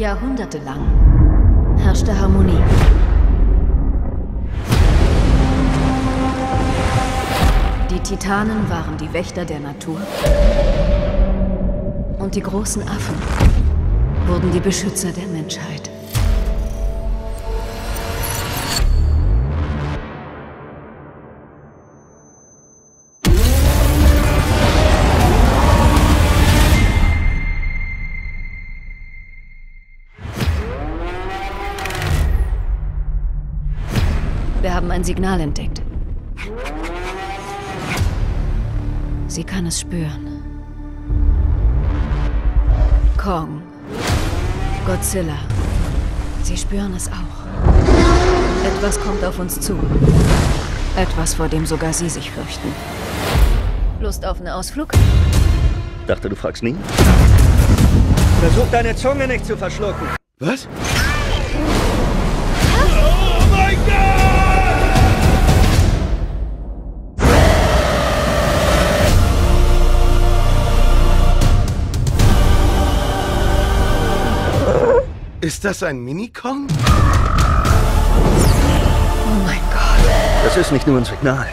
Jahrhundertelang herrschte Harmonie. Die Titanen waren die Wächter der Natur. Und die großen Affen wurden die Beschützer der Menschheit. Wir haben ein Signal entdeckt. Sie kann es spüren. Kong. Godzilla. Sie spüren es auch. Etwas kommt auf uns zu. Etwas, vor dem sogar Sie sich fürchten. Lust auf einen Ausflug? Dachte, du fragst nie? Versuch deine Zunge nicht zu verschlucken. Was? Ist das ein Minikong? Oh mein Gott. Das ist nicht nur ein Signal.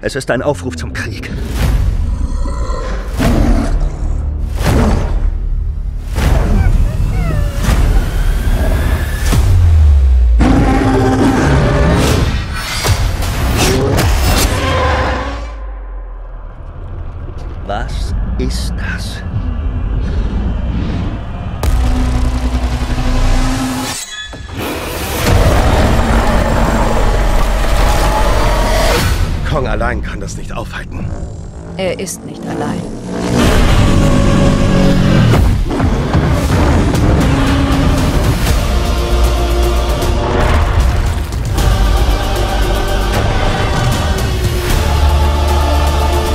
Es ist ein Aufruf zum Krieg. Was ist das? Kong allein kann das nicht aufhalten. Er ist nicht allein.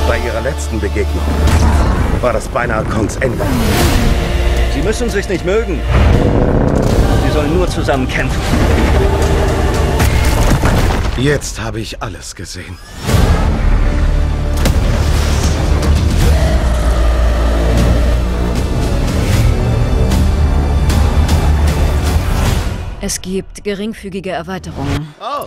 Bei ihrer letzten Begegnung war das beinahe Kongs Ende. Sie müssen sich nicht mögen. Sie sollen nur zusammen kämpfen. Jetzt habe ich alles gesehen. Es gibt geringfügige Erweiterungen. Oh,